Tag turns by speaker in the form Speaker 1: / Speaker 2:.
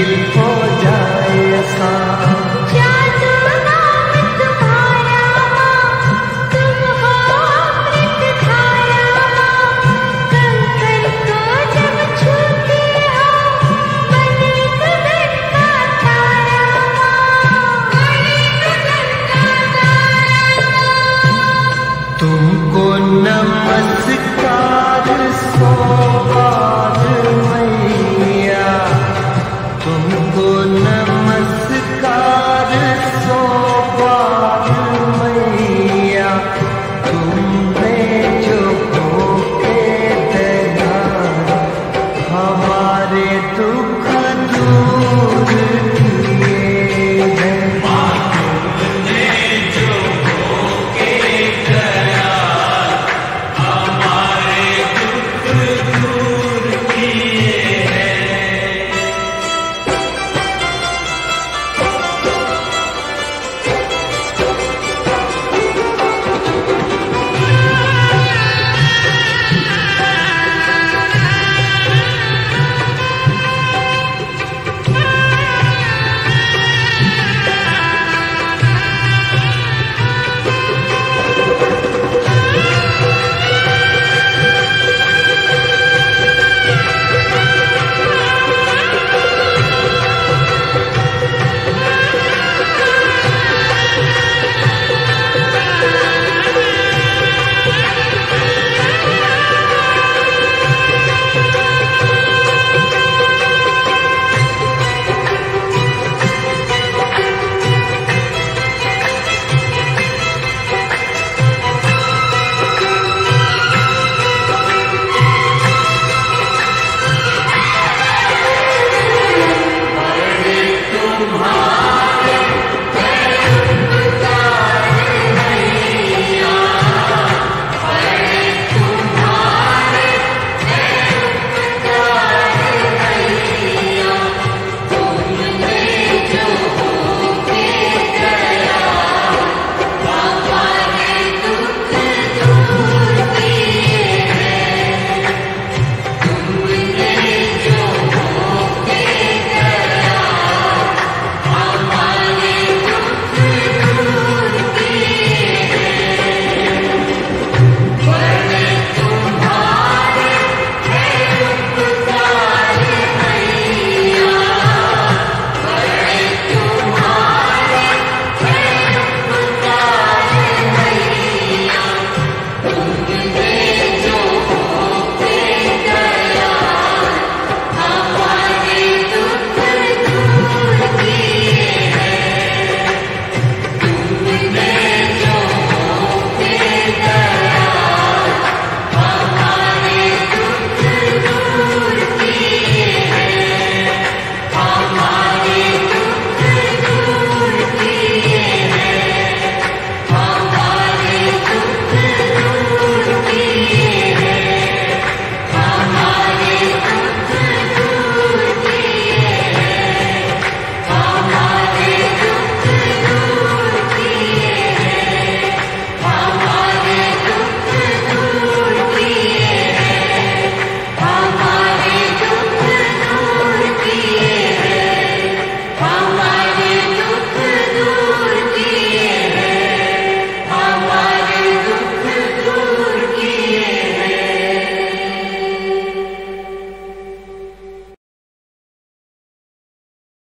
Speaker 1: दिल को जाए सा